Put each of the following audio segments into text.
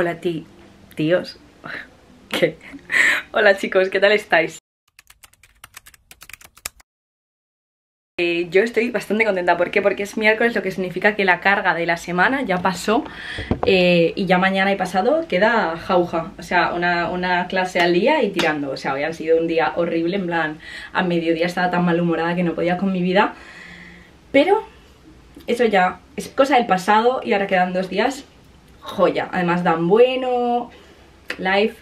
Hola ti, tíos. ¿Qué? Hola chicos, ¿qué tal estáis? Eh, yo estoy bastante contenta, ¿por qué? Porque es miércoles, lo que significa que la carga de la semana ya pasó eh, y ya mañana y pasado queda jauja, o sea, una, una, clase al día y tirando, o sea, hoy ha sido un día horrible, en plan, a mediodía estaba tan malhumorada que no podía con mi vida, pero eso ya es cosa del pasado y ahora quedan dos días, joya, además dan bueno, life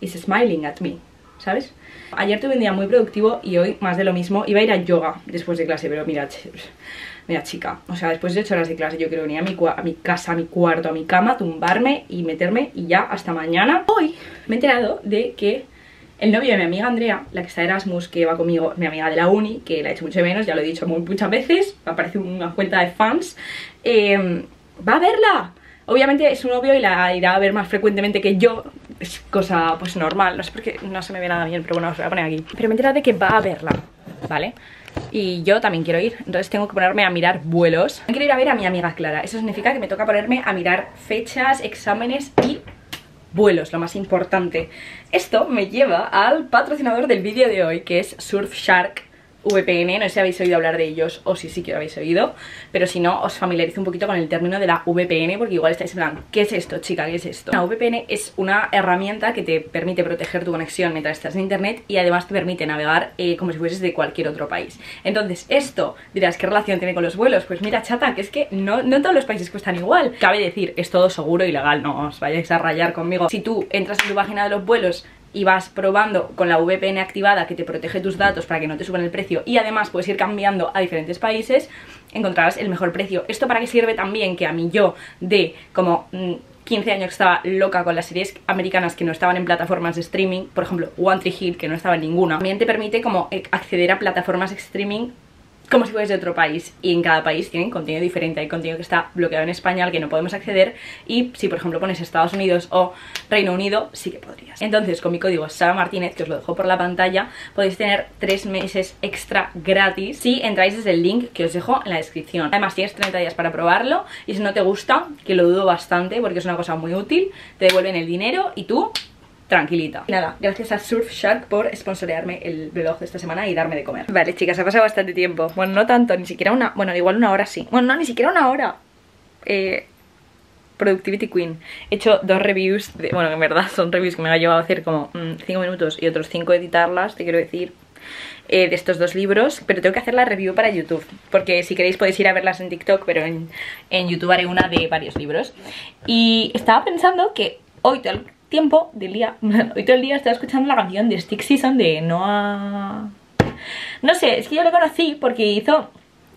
is smiling at me, ¿sabes? Ayer tuve un día muy productivo y hoy más de lo mismo. Iba a ir a yoga después de clase, pero mira, mira chica, o sea, después de 8 horas de clase yo quiero venir a mi, a mi casa, a mi cuarto, a mi cama, tumbarme y meterme y ya hasta mañana. Hoy me he enterado de que el novio de mi amiga Andrea, la que está de Erasmus, que va conmigo, mi amiga de la uni, que la he hecho mucho menos, ya lo he dicho muchas veces, aparece una cuenta de fans, eh, va a verla. Obviamente es un novio y la irá a ver más frecuentemente que yo, es cosa pues normal, no sé por qué no se me ve nada bien, pero bueno, os voy a poner aquí. Pero me he enterado de que va a verla, ¿vale? Y yo también quiero ir, entonces tengo que ponerme a mirar vuelos. Quiero ir a ver a mi amiga Clara, eso significa que me toca ponerme a mirar fechas, exámenes y vuelos, lo más importante. Esto me lleva al patrocinador del vídeo de hoy, que es Surfshark VPN, no sé si habéis oído hablar de ellos o si sí que lo habéis oído, pero si no, os familiarizo un poquito con el término de la VPN porque igual estáis en plan, ¿qué es esto, chica? ¿Qué es esto? La VPN es una herramienta que te permite proteger tu conexión mientras estás en internet y además te permite navegar eh, como si fueses de cualquier otro país. Entonces, esto, dirás, ¿qué relación tiene con los vuelos? Pues mira, chata, que es que no, no todos los países cuestan igual. Cabe decir, es todo seguro y legal, no os vayáis a rayar conmigo. Si tú entras en tu página de los vuelos y vas probando con la VPN activada que te protege tus datos para que no te suban el precio y además puedes ir cambiando a diferentes países, encontrarás el mejor precio. ¿Esto para qué sirve también? Que a mí yo de como... 15 mm, años estaba loca con las series americanas que no estaban en plataformas de streaming, por ejemplo One Tree Hill que no estaba en ninguna, también te permite como eh, acceder a plataformas de streaming como si fuese de otro país y en cada país tienen contenido diferente, hay contenido que está bloqueado en España al que no podemos acceder y si por ejemplo pones Estados Unidos o Reino Unido sí que podrías. Entonces con mi código Sara Martínez, que os lo dejo por la pantalla, podéis tener tres meses extra gratis si entráis desde el link que os dejo en la descripción. Además tienes 30 días para probarlo y si no te gusta, que lo dudo bastante porque es una cosa muy útil, te devuelven el dinero y tú tranquilita. Y nada, gracias a Surfshark por sponsorearme el vlog de esta semana y darme de comer. Vale, chicas, ha pasado bastante tiempo. Bueno, no tanto, ni siquiera una... Bueno, igual una hora sí. Bueno, no, ni siquiera una hora. Eh... Productivity Queen. He hecho dos reviews, de, bueno, en verdad son reviews que me ha llevado a hacer como 5 mm, minutos y otros 5 editarlas, te quiero decir, eh, de estos dos libros, pero tengo que hacer la review para YouTube, porque si queréis podéis ir a verlas en TikTok, pero en, en YouTube haré una de varios libros. Y estaba pensando que hoy, tiempo del día, hoy todo el día estaba escuchando la canción de Stick Season de Noah... No sé, es que yo lo conocí porque hizo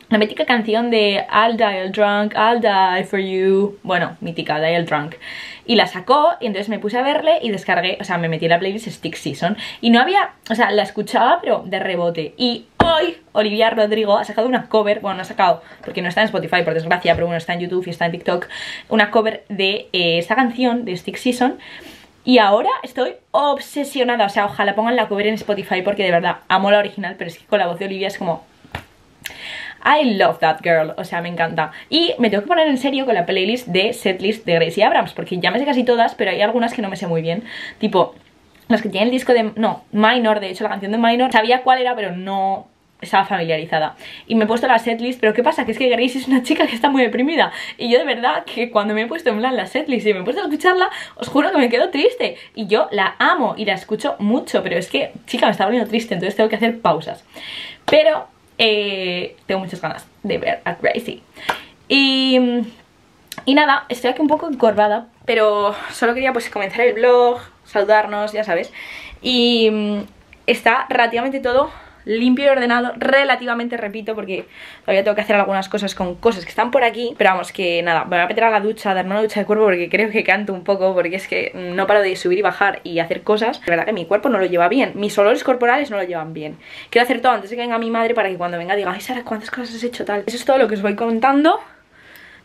la mítica canción de I'll die drunk, I'll die for you. Bueno, mítica, die drunk. Y la sacó y entonces me puse a verle y descargué, o sea, me metí en la playlist Stick Season. Y no había, o sea, la escuchaba pero de rebote. Y hoy Olivia Rodrigo ha sacado una cover, bueno, no ha sacado porque no está en Spotify por desgracia Pero bueno, está en YouTube y está en TikTok Una cover de eh, esta canción de Stick Season y ahora estoy obsesionada, o sea, ojalá pongan la cover en Spotify porque de verdad amo la original, pero es que con la voz de Olivia es como... I love that girl, o sea, me encanta. Y me tengo que poner en serio con la playlist de setlist de Gracie Abrams, porque ya me sé casi todas, pero hay algunas que no me sé muy bien. Tipo, las que tienen el disco de... No, Minor, de hecho, la canción de Minor, sabía cuál era, pero no estaba familiarizada. Y me he puesto la setlist, pero ¿qué pasa? Que es que Grace es una chica que está muy deprimida. Y yo de verdad que cuando me he puesto en plan la setlist y me he puesto a escucharla, os juro que me quedo triste. Y yo la amo y la escucho mucho, pero es que, chica, me está poniendo triste, entonces tengo que hacer pausas. Pero eh, tengo muchas ganas de ver a Gracie. Y, y nada, estoy aquí un poco encorvada, pero solo quería pues comenzar el vlog, saludarnos, ya sabes. Y mm, está relativamente todo limpio y ordenado relativamente, repito, porque todavía tengo que hacer algunas cosas con cosas que están por aquí, pero vamos, que nada, me voy a meter a la ducha, darme una ducha de cuerpo porque creo que canto un poco, porque es que no paro de subir y bajar y hacer cosas, de verdad que mi cuerpo no lo lleva bien, mis olores corporales no lo llevan bien. Quiero hacer todo antes de que venga mi madre para que cuando venga diga, ay Sara, ¿cuántas cosas has hecho tal? Eso es todo lo que os voy contando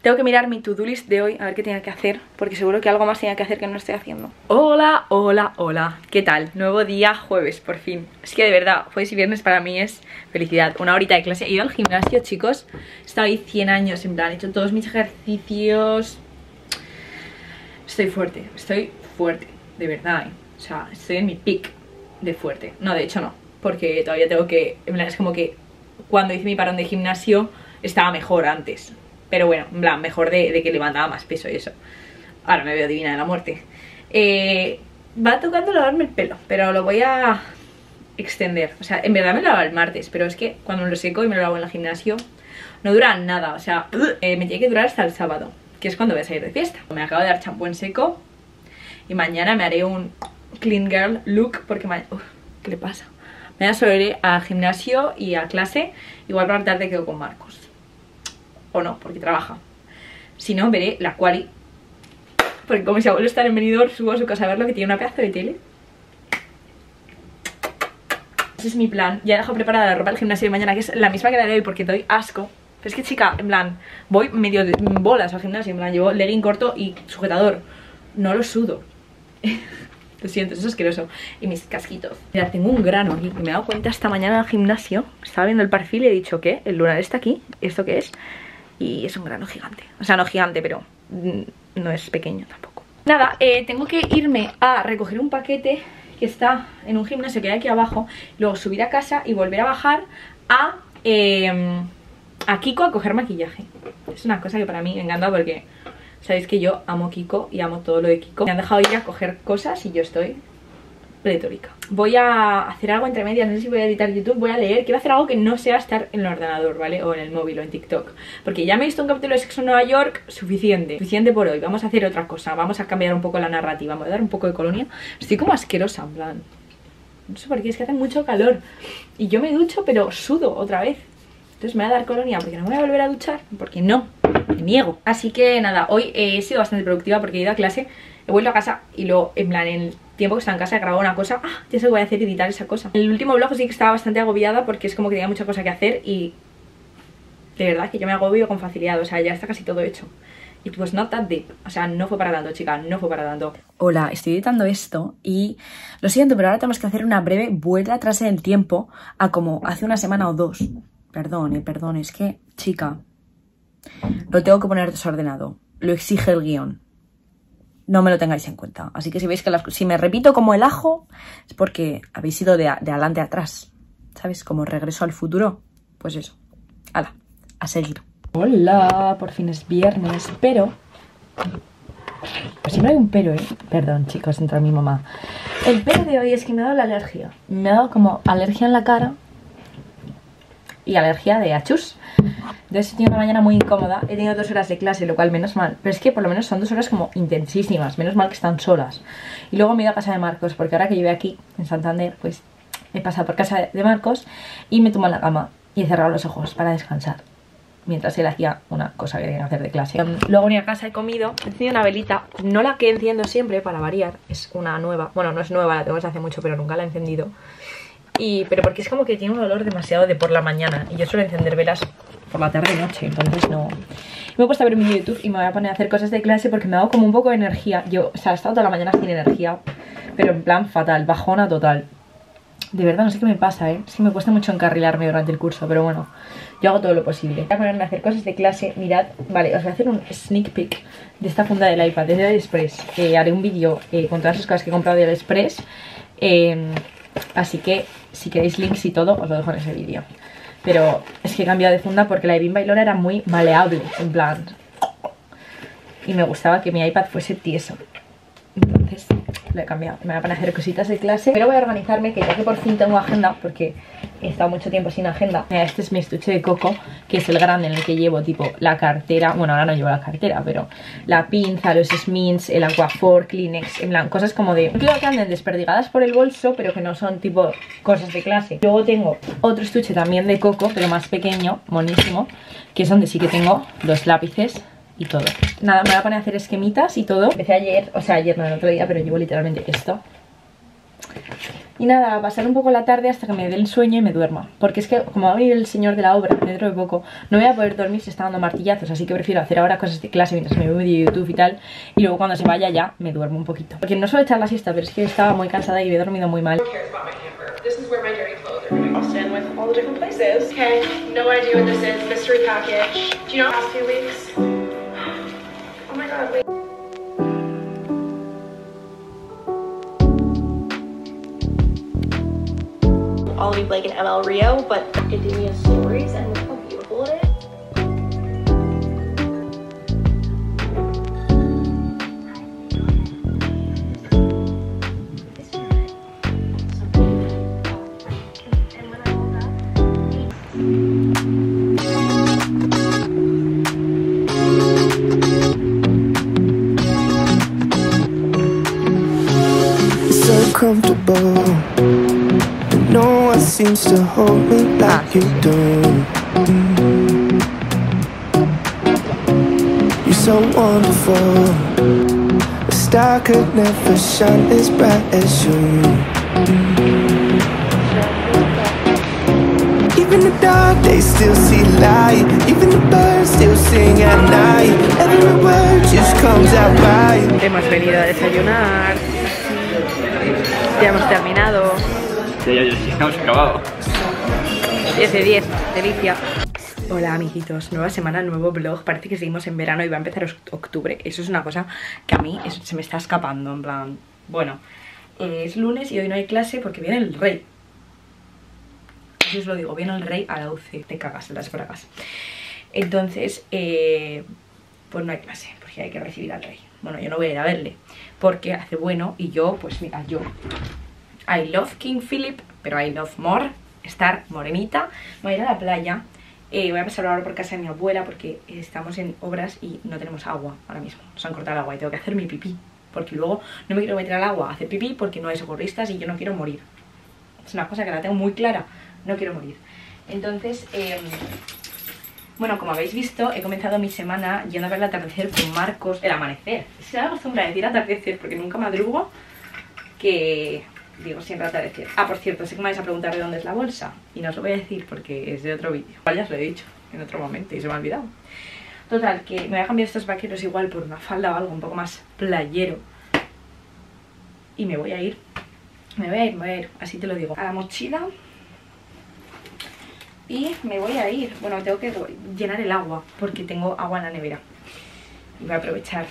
tengo que mirar mi to-do list de hoy, a ver qué tenía que hacer, porque seguro que algo más tenía que hacer que no estoy haciendo. Hola, hola, hola, ¿qué tal? Nuevo día, jueves, por fin. Es que de verdad, jueves y viernes para mí es felicidad. Una horita de clase. He ido al gimnasio, chicos. He estado ahí 100 años, en plan, he hecho todos mis ejercicios. Estoy fuerte, estoy fuerte, de verdad, ¿eh? O sea, estoy en mi pick de fuerte. No, de hecho no, porque todavía tengo que... En plan, es como que cuando hice mi parón de gimnasio estaba mejor antes. Pero bueno, en plan, mejor de, de que levantaba más peso y eso. Ahora me veo divina de la muerte. Eh, va tocando lavarme el pelo, pero lo voy a extender. O sea, en verdad me lo lavo el martes, pero es que cuando lo seco y me lo lavo en el gimnasio, no dura nada. O sea, eh, me tiene que durar hasta el sábado, que es cuando voy a salir de fiesta. Me acabo de dar champú en seco y mañana me haré un clean girl look porque mañana... ¿Qué le pasa? Mañana solo iré al gimnasio y a clase. Igual para la tarde quedo con Marcos. O no, porque trabaja. Si no, veré la quali porque como si abuelo está en subo a su casa a verlo que tiene una pedazo de tele. Ese es mi plan. Ya he dejado preparada la ropa del gimnasio de mañana, que es la misma que la de hoy porque doy asco. Pero es que chica, en plan, voy medio de bolas al gimnasio, en plan, llevo legging corto y sujetador. No lo sudo. Lo siento, es asqueroso. Y mis casquitos. Mira, tengo un grano aquí me he dado cuenta esta mañana al gimnasio. Estaba viendo el perfil y he dicho que el lunar está aquí. ¿Esto qué es? Y es un grano gigante. O sea, no gigante, pero no es pequeño tampoco. Nada, eh, tengo que irme a recoger un paquete que está en un gimnasio que hay aquí abajo, luego subir a casa y volver a bajar a, em, a Kiko a coger maquillaje. Es una cosa que para mí me encanta porque sabéis que yo amo Kiko y amo todo lo de Kiko. Me han dejado ir a coger cosas y yo estoy pletórica. Voy a hacer algo entre medias, no sé si voy a editar YouTube, voy a leer, quiero hacer algo que no sea estar en el ordenador, ¿vale? O en el móvil o en TikTok. Porque ya me he visto un capítulo de Sexo en Nueva York, suficiente, suficiente por hoy. Vamos a hacer otra cosa, vamos a cambiar un poco la narrativa, vamos a dar un poco de colonia. Estoy como asquerosa, en plan. No sé por qué, es que hace mucho calor. Y yo me ducho, pero sudo otra vez. Entonces me voy a dar colonia porque no me voy a volver a duchar, porque no, me niego. Así que nada, hoy he sido bastante productiva porque he ido a clase, he vuelto a casa y luego, en plan, en tiempo que estaba en casa he grabado una cosa, ah, ya sé que voy a hacer editar esa cosa. El último vlog sí que estaba bastante agobiada porque es como que tenía mucha cosa que hacer y de verdad que yo me agobio con facilidad, o sea, ya está casi todo hecho. It was not that deep, o sea, no fue para tanto, chica, no fue para tanto. Hola, estoy editando esto y lo siento, pero ahora tenemos que hacer una breve vuelta atrás en el tiempo a como hace una semana o dos. Perdón, eh, perdón, es que, chica, lo tengo que poner desordenado, lo exige el guion no me lo tengáis en cuenta. Así que si veis que las, si me repito como el ajo, es porque habéis ido de, adelante a atrás. ¿Sabes? Como regreso al futuro. Pues eso. Hala, a seguir. Hola, por fin es viernes, pero... Pues siempre hay un pero, ¿eh? Perdón, chicos, entra mi mamá. El pero de hoy es que me ha dado la alergia. Me ha dado como alergia en la cara y alergia de achus. Entonces he tenido una mañana muy incómoda. He tenido dos horas de clase, lo cual menos mal. Pero es que por lo menos son dos horas como intensísimas. Menos mal que están solas. Y luego me he ido a casa de Marcos, porque ahora que llevé aquí, en Santander, pues he pasado por casa de Marcos y me tomo en la cama y he cerrado los ojos para descansar. Mientras él hacía una cosa que tenía que hacer de clase. Luego ni a casa, he comido, he encendido una velita. No la que enciendo siempre para variar, es una nueva. Bueno, no es nueva, la tengo desde hace mucho, pero nunca la he encendido y, pero porque es como que tiene un olor demasiado de por la mañana y yo suelo encender velas por la tarde y noche, entonces no... Me he puesto a ver de YouTube y me voy a poner a hacer cosas de clase porque me ha dado como un poco de energía. Yo, o sea, he estado toda la mañana sin energía, pero en plan fatal, bajona total. De verdad, no sé qué me pasa, ¿eh? Que me cuesta mucho encarrilarme durante el curso, pero bueno, yo hago todo lo posible. Voy a ponerme a hacer cosas de clase, mirad, vale, os voy a hacer un sneak peek de esta funda del iPad, desde AliExpress. Eh, haré un vídeo eh, con todas las cosas que he comprado de AliExpress. Eh, Así que si queréis links y todo, os lo dejo en ese vídeo. Pero es que he cambiado de funda porque la de Bimba y era muy maleable, en plan... Y me gustaba que mi iPad fuese tieso. Entonces lo he cambiado. Me poner a hacer cositas de clase. Pero voy a organizarme, que ya que por fin tengo agenda, porque he estado mucho tiempo sin agenda. Este es mi estuche de coco, que es el grande en el que llevo tipo la cartera. Bueno, ahora no llevo la cartera, pero la pinza, los smins, el Aquafor, Kleenex, en plan, cosas como de... Quiero que anden desperdigadas por el bolso, pero que no son tipo cosas de clase. Luego tengo otro estuche también de coco, pero más pequeño, monísimo, que es donde sí que tengo los lápices y todo. Nada, me voy a poner a hacer esquemitas y todo. Empecé ayer, o sea, ayer no, el otro día, pero llevo literalmente esto. Y nada, pasar un poco la tarde hasta que me dé el sueño y me duerma. Porque es que como va a venir el señor de la obra dentro de poco, no voy a poder dormir si está dando martillazos. Así que prefiero hacer ahora cosas de clase mientras me veo vídeo de YouTube y tal. Y luego cuando se vaya ya me duermo un poquito. Porque no suelo echar la siesta, pero es que estaba muy cansada y he dormido muy mal. I'll leave like an ML Rio, but it did me hold me like you do. Mm. You're so wonderful. A star could never shine as bright as you. Mm. Even the dark days still see light. Even the birds still sing at night. Every word just comes out right. Hemos venido a desayunar. Ya hemos terminado. Ya, ya, ya, ya hemos acabado. 10 de 10, delicia. Hola amiguitos, nueva semana, nuevo vlog. Parece que seguimos en verano y va a empezar oct- octubre. Eso es una cosa que a mí se me está escapando En plan, bueno Es lunes y hoy no hay clase porque viene el rey. Así os lo digo, viene el rey a la UC Te cagas en las bragas. Entonces, eh, pues no hay clase Porque hay que recibir al rey. Bueno, yo no voy a ir a verle Porque hace bueno y yo, pues mira, yo. I love King Philip, pero I love more estar morenita. Voy a ir a la playa. Eh, voy a pasar ahora por casa de mi abuela porque estamos en obras y no tenemos agua ahora mismo. Nos han cortado el agua y tengo que hacer mi pipí. Porque luego no me quiero meter al agua a hacer pipí porque no hay socorristas y yo no quiero morir. Es una cosa que la tengo muy clara. No quiero morir. Entonces, eh, bueno, como habéis visto, he comenzado mi semana yendo a ver el atardecer con Marcos. El amanecer. Se me acostumbra a decir atardecer porque nunca madrugo. Que digo siempre atardecer. Ah, por cierto, sé que me vais a preguntar de dónde es la bolsa. Y no os lo voy a decir porque es de otro vídeo. Ya os lo he dicho en otro momento y se me ha olvidado. Total, que me voy a cambiar estos vaqueros igual por una falda o algo un poco más playero. Y me voy a ir. Me voy a ir, me voy a ir, así te lo digo. A la mochila. Y me voy a ir. Bueno, tengo que llenar el agua porque tengo agua en la nevera. Voy a aprovechar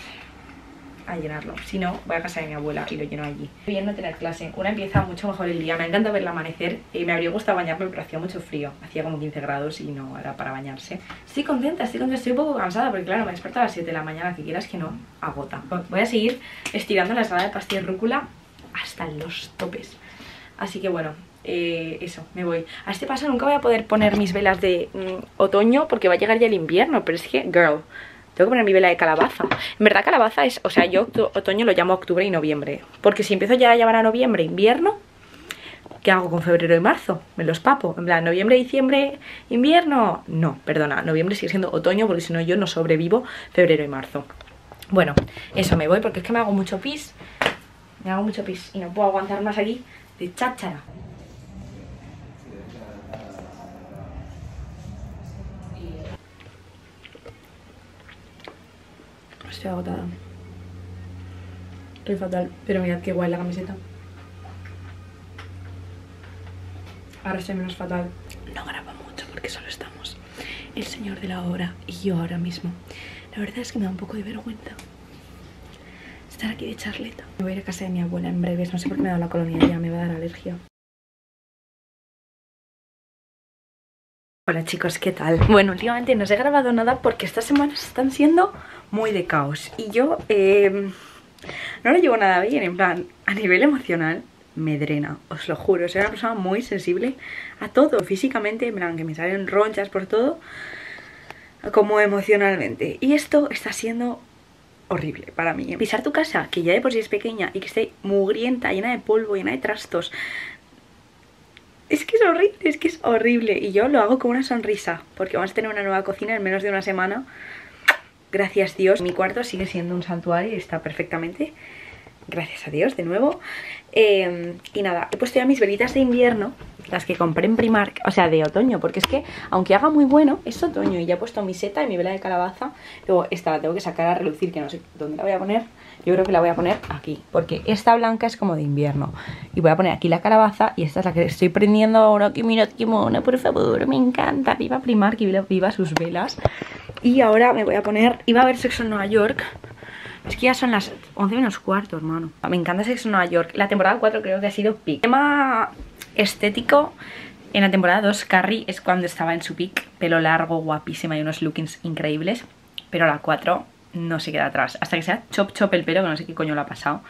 a llenarlo. Si no, voy a casa de mi abuela y lo lleno allí. Bien no tener clase. Una empieza mucho mejor el día. Me encanta ver el amanecer. Y me habría gustado bañarme, pero hacía mucho frío. Hacía como 15 grados y no era para bañarse. Estoy contenta, estoy contenta. Estoy un poco cansada porque, claro, me desperto a las 7 de la mañana. Que quieras que no, agota. Voy a seguir estirando la ensalada de pastilla rúcula hasta los topes. Así que bueno, eh, eso, me voy. A este paso nunca voy a poder poner mis velas de mm, otoño porque va a llegar ya el invierno. Pero es que, girl, tengo que poner mi vela de calabaza. En verdad, calabaza es, o sea, yo otoño lo llamo octubre y noviembre. Porque si empiezo ya a llamar a noviembre, invierno, ¿qué hago con febrero y marzo? Me los papo. En plan, noviembre, diciembre, invierno. No, perdona, noviembre sigue siendo otoño porque si no yo no sobrevivo febrero y marzo. Bueno, eso me voy porque es que me hago mucho pis. Me hago mucho pis y no puedo aguantar más aquí de cháchara. Estoy agotada. Estoy fatal, pero mirad qué guay la camiseta. Ahora estoy menos fatal. No grabo mucho porque solo estamos el señor de la obra y yo ahora mismo. La verdad es que me da un poco de vergüenza estar aquí de charleta. Me voy a ir a casa de mi abuela en breves. No sé por qué me ha dado la colonia ya, me va a dar alergia. Hola chicos, ¿qué tal? Bueno, últimamente no os he grabado nada porque estas semanas están siendo muy de caos Y yo eh, no lo llevo nada bien, en plan, a nivel emocional me drena, os lo juro Soy una persona muy sensible a todo, físicamente, en plan, que me salen ronchas por todo Como emocionalmente Y esto está siendo horrible para mí Pisar tu casa, que ya de por sí es pequeña y que esté mugrienta, llena de polvo, llena de trastos es que es horrible, es que es horrible. Y yo lo hago con una sonrisa, porque vamos a tener una nueva cocina en menos de una semana. Gracias Dios. Mi cuarto sigue siendo un santuario y está perfectamente. Gracias a Dios, de nuevo. Eh, y nada, he puesto ya mis velitas de invierno, las que compré en Primark, o sea, de otoño, porque es que, aunque haga muy bueno, es otoño. Y ya he puesto mi seta y mi vela de calabaza. Luego esta la tengo que sacar a relucir, que no sé dónde la voy a poner. Yo creo que la voy a poner aquí, porque esta blanca es como de invierno. Y voy a poner aquí la calabaza y esta es la que estoy prendiendo ahora. Que mirad qué por favor, me encanta. Viva Primark y viva sus velas. Y ahora me voy a poner, iba a ver Sexo en Nueva York. Es que ya son las 11 menos cuarto, hermano. Me encanta Sexo en Nueva York. La temporada 4 creo que ha sido pic. Tema estético, En la temporada 2, Carrie es cuando estaba en su peak, pelo largo, guapísima y unos lookings increíbles. Pero la 4 no se queda atrás. Hasta que sea chop chop el pelo, que no sé qué coño lo ha pasado.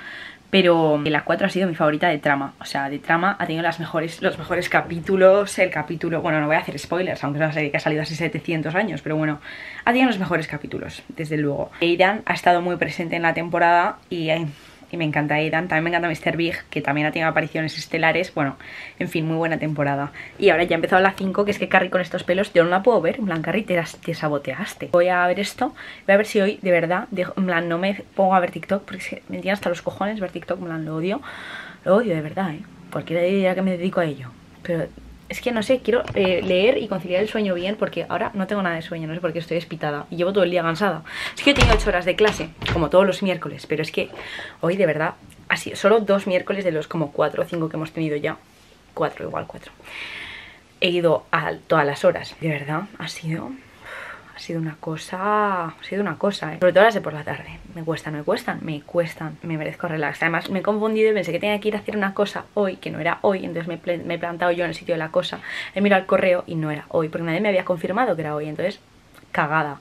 Pero la 4 ha sido mi favorita de trama. O sea, de trama ha tenido las mejores, los mejores capítulos. El capítulo, bueno, no voy a hacer spoilers, aunque es una serie que ha salido hace 700 años, pero bueno, ha tenido los mejores capítulos, desde luego. Aidan ha estado muy presente en la temporada y eh, y me encanta Aidan, también me encanta Mr. Big, que también ha tenido apariciones estelares, bueno, en fin, muy buena temporada. Y ahora ya ha empezado la 5, que es que Carrie con estos pelos yo no la puedo ver, en plan, Carrie, te, te saboteaste. Voy a ver esto, voy a ver si hoy, de verdad, en plan, no me pongo a ver TikTok, porque me tiene hasta los cojones ver TikTok, en plan, lo odio, lo odio de verdad, ¿eh? Cualquiera diría que me dedico a ello, pero es que no sé, quiero eh, leer y conciliar el sueño bien porque ahora no tengo nada de sueño, no sé por qué estoy despitada y llevo todo el día cansada. Es que he tenido 8 horas de clase, como todos los miércoles, pero es que hoy de verdad, así, solo dos miércoles de los como 4 o 5 que hemos tenido ya, 4 igual 4. He ido a todas las horas, de verdad, ha sido sido una cosa, ha sido una cosa, ¿eh? sobre todo las de por la tarde, me cuestan, me cuestan, me cuestan, me merezco relax, además me he confundido y pensé que tenía que ir a hacer una cosa hoy, que no era hoy, entonces me, me he plantado yo en el sitio de la cosa, he mirado el correo y no era hoy, porque nadie me había confirmado que era hoy, entonces cagada.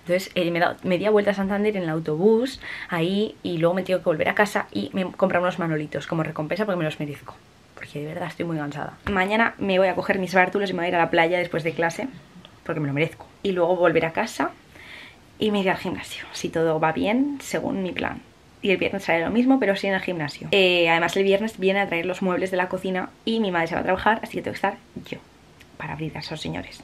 Entonces eh, me he dado media vuelta a Santander en el autobús, ahí, y luego me tengo que volver a casa y me he comprado unos manolitos como recompensa porque me los merezco. Porque de verdad estoy muy cansada. Mañana me voy a coger mis bártulos y me voy a ir a la playa después de clase porque me lo merezco. Y luego volver a casa y me iré al gimnasio, si todo va bien, según mi plan. Y el viernes haré lo mismo, pero sí en el gimnasio. Eh, además el viernes viene a traer los muebles de la cocina y mi madre se va a trabajar, así que tengo que estar yo para abrir a esos señores.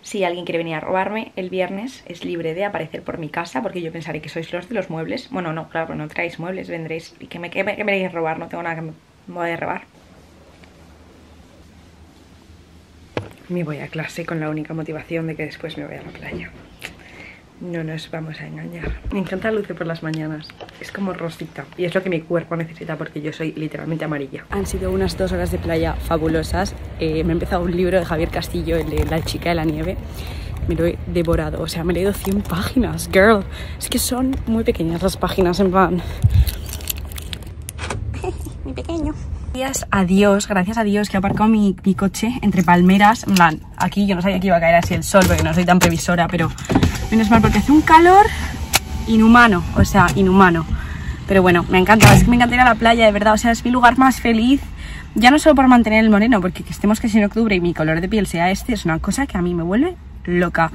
Si alguien quiere venir a robarme el viernes, es libre de aparecer por mi casa, porque yo pensaré que sois los de los muebles. Bueno, no, claro, no traéis muebles, vendréis y que me, que robar, no tengo nada que me voy a robar. Me voy a clase con la única motivación de que después me voy a la playa. No nos vamos a engañar. Me encanta luce por las mañanas. Es como rosita. Y es lo que mi cuerpo necesita porque yo soy literalmente amarilla. Han sido unas dos horas de playa fabulosas. Eh, me he empezado un libro de Javier Castillo, el de La chica de la nieve. Me lo he devorado. O sea, me he leído 100 páginas, girl. Es que son muy pequeñas las páginas, en plan... muy pequeño. Gracias a Dios, gracias a Dios que he aparcado mi, coche entre palmeras. En aquí yo no sabía que iba a caer así el sol porque no soy tan previsora, pero menos mal porque hace un calor inhumano, o sea, inhumano. Pero bueno, me encanta, es que me encanta ir a la playa, de verdad, o sea, es mi lugar más feliz. Ya no solo por mantener el moreno, porque que estemos que en octubre y mi color de piel sea este, es una cosa que a mí me vuelve loca.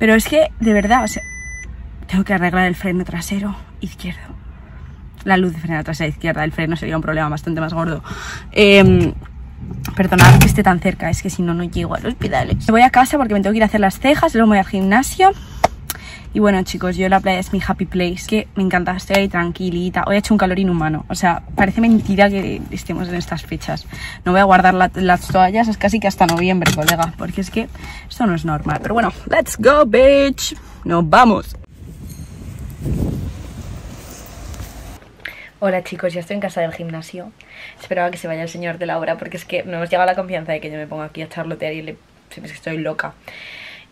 Pero es que, de verdad, o sea, tengo que arreglar el freno trasero izquierdo la luz de freno atrás a la izquierda, el freno sería un problema bastante más gordo. Eh, Perdonad que esté tan cerca, es que si no, no llego a los pedales. Me voy a casa porque me tengo que ir a hacer las cejas, luego me voy al gimnasio. Y bueno, chicos, yo la playa es mi happy place, que me encanta, estoy ahí tranquilita. Hoy ha hecho un calor inhumano, o sea, parece mentira que estemos en estas fechas. No voy a guardar las toallas, es casi que hasta noviembre, colega, porque es que esto no es normal. Pero bueno, let's go, bitch. Nos vamos. Hola chicos, ya estoy en casa del gimnasio. Esperaba que se vaya el señor de la obra Porque es que no nos llega la confianza de que yo me ponga aquí a charlotear Y le... se me estoy loca.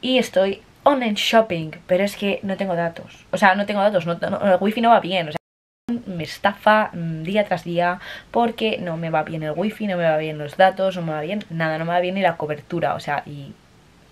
Y estoy online shopping Pero es que no tengo datos. O sea, no tengo datos, no, el wifi no va bien O sea, me estafa mm, día tras día Porque no me va bien el wifi No me va bien los datos, no me va bien nada No me va bien ni la cobertura, o sea, y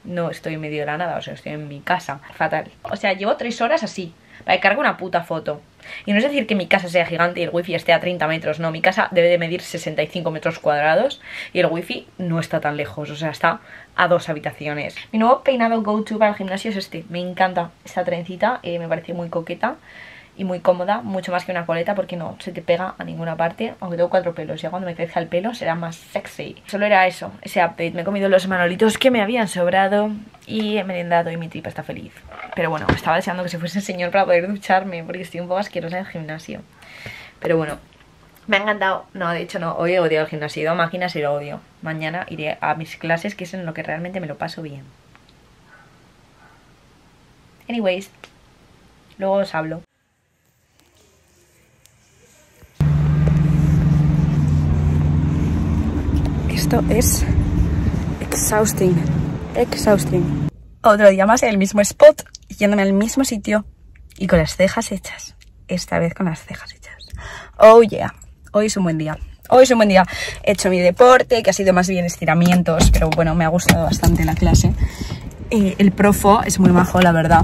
no estoy en medio de la nada, o sea, estoy en mi casa, fatal. O sea, llevo tres horas así, para que cargue una puta foto. Y no es decir que mi casa sea gigante y el wifi esté a 30 metros, no, mi casa debe de medir 65 metros cuadrados y el wifi no está tan lejos, o sea, está a dos habitaciones. Mi nuevo peinado go-to para el gimnasio es este, me encanta esta trencita, eh, me parece muy coqueta y muy cómoda, mucho más que una coleta porque no se te pega a ninguna parte, aunque tengo cuatro pelos, ya cuando me crezca el pelo será más sexy. Solo era eso, ese update, me he comido los manolitos que me habían sobrado y he merendado y mi tripa está feliz. Pero bueno, estaba deseando que se fuese el señor para poder ducharme porque estoy un poco asquerosa en el gimnasio. Pero bueno, me ha encantado. No, de hecho no, hoy he odiado el gimnasio, he ido a máquinas y lo odio. Mañana iré a mis clases, que es en lo que realmente me lo paso bien. Anyways, luego os hablo. Esto es exhausting, exhausting. Otro día más en el mismo spot, yéndome al mismo sitio y con las cejas hechas. Esta vez con las cejas hechas. Oh yeah, hoy es un buen día. Hoy es un buen día. He hecho mi deporte, que ha sido más bien estiramientos, pero bueno, me ha gustado bastante la clase. Eh, el profo es muy majo, la verdad.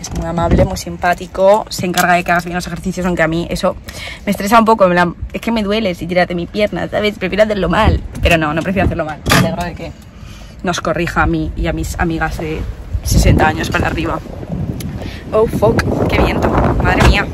Es muy amable, muy simpático, se encarga de que hagas bien los ejercicios, aunque a mí eso me estresa un poco. es que me duele si tiras de mi pierna, ¿sabes? Prefiero hacerlo mal. Pero no, no prefiero hacerlo mal. Me alegro de que nos corrija a mí y a mis amigas de 60 años para arriba. Oh, fuck, qué viento, madre mía.